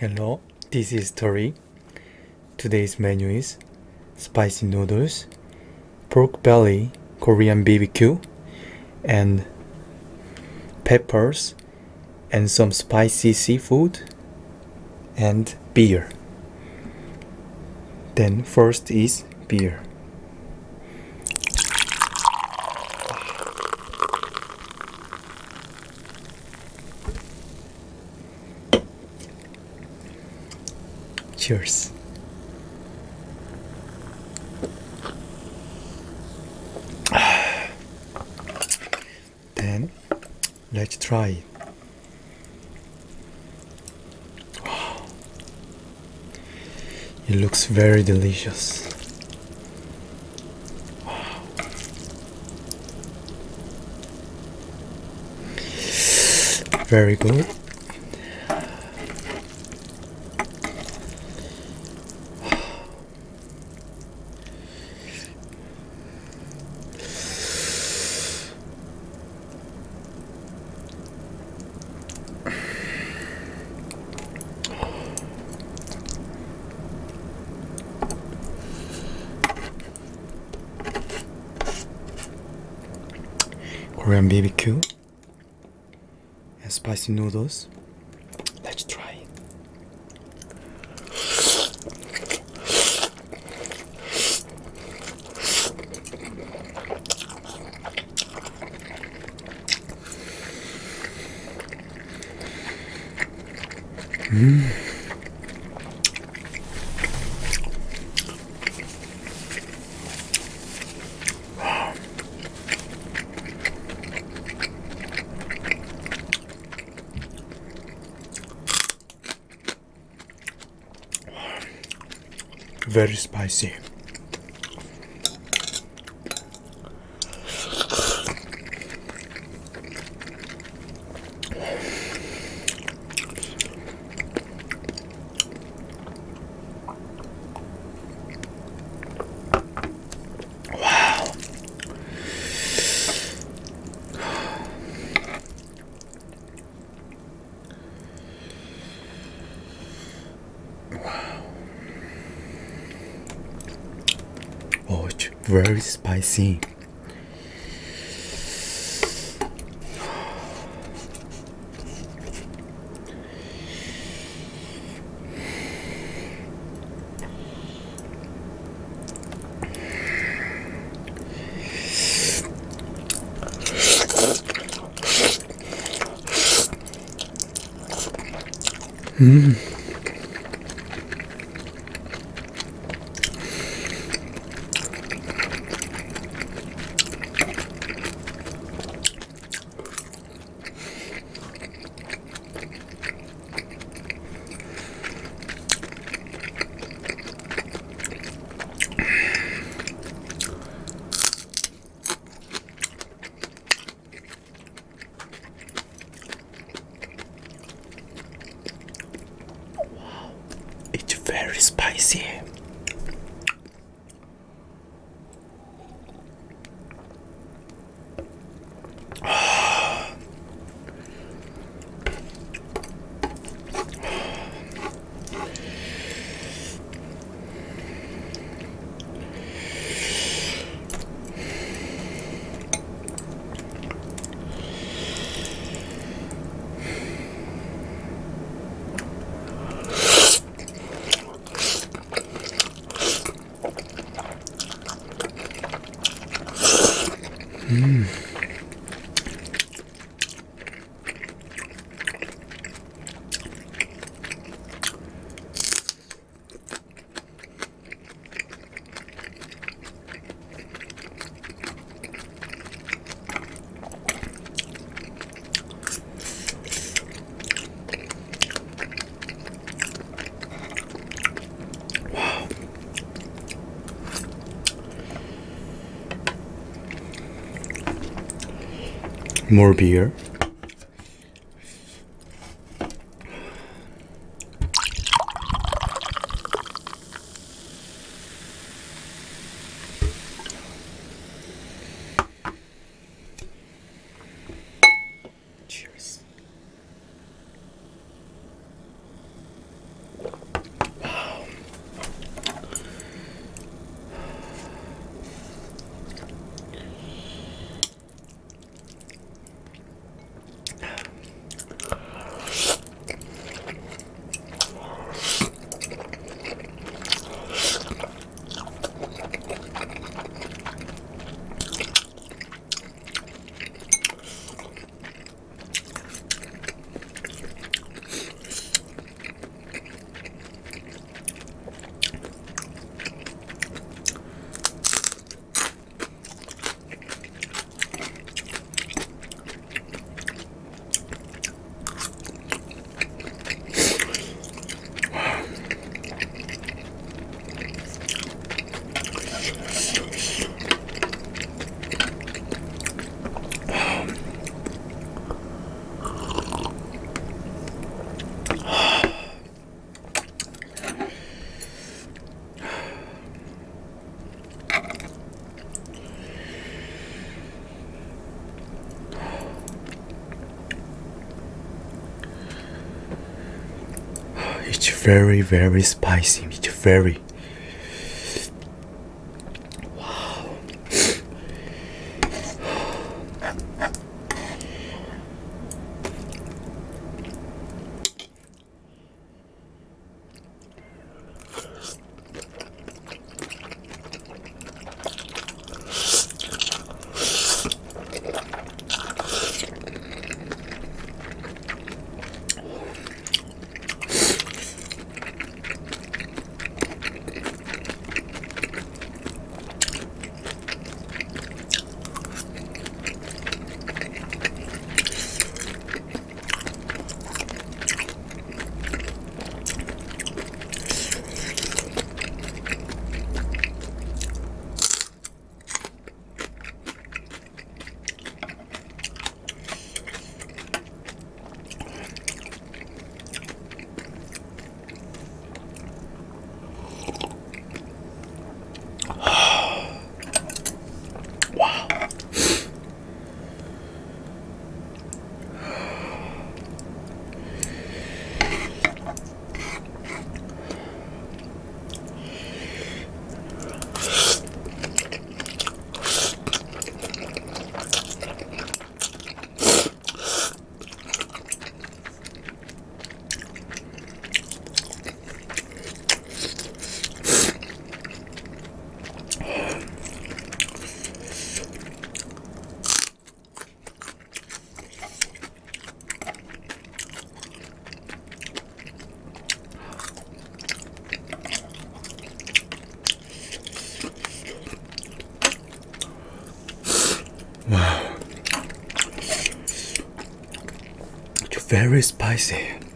Hello, this is Tori. Today's menu is spicy noodles, pork belly, Korean BBQ, and peppers, and some spicy seafood, and beer. Then, first is beer. Cheers. Then let's try it. Looks very delicious. Wow. Very good. Korean BBQ and spicy noodles. Let's try it. Mm. Very spicy. Wow. Oh, it's very spicy. It's very spicy. 음. More beer. It's very, very spicy. It's very. Very spicy.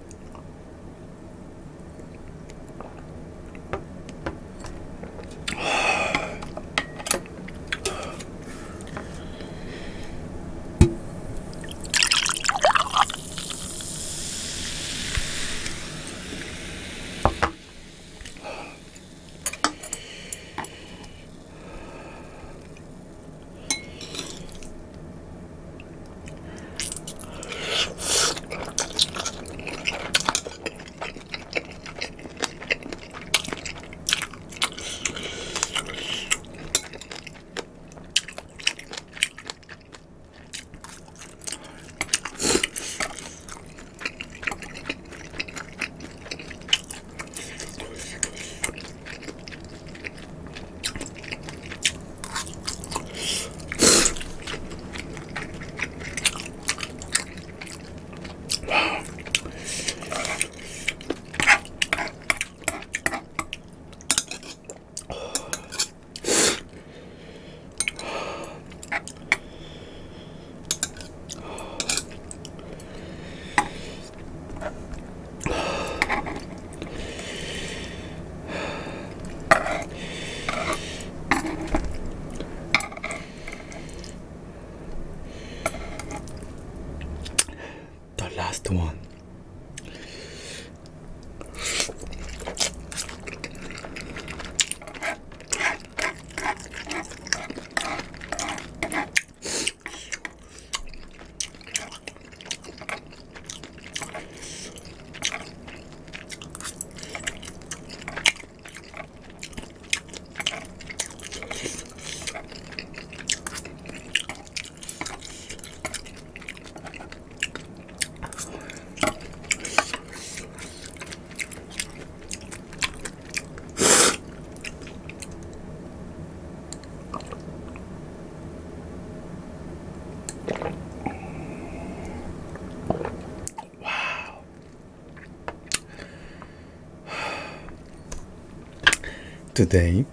Today,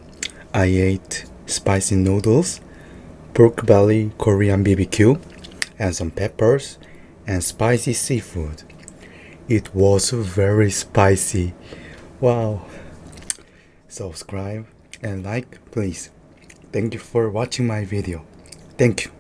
I ate spicy noodles, pork belly Korean BBQ, and some peppers and spicy seafood. It was very spicy. Wow. Subscribe and like, please. Thank you for watching my video. Thank you.